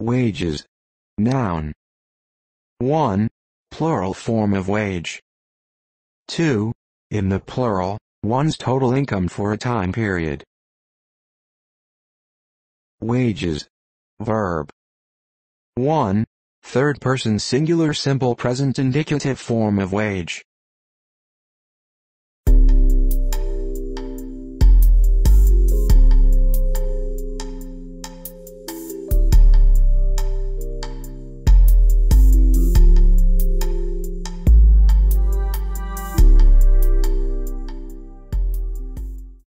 Wages. Noun. 1. Plural form of wage. 2. In the plural, one's total income for a time period. Wages. Verb. 1. Third person singular simple present indicative form of wage.